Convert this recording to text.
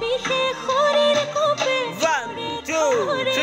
پیش خوریر کوپه One, two,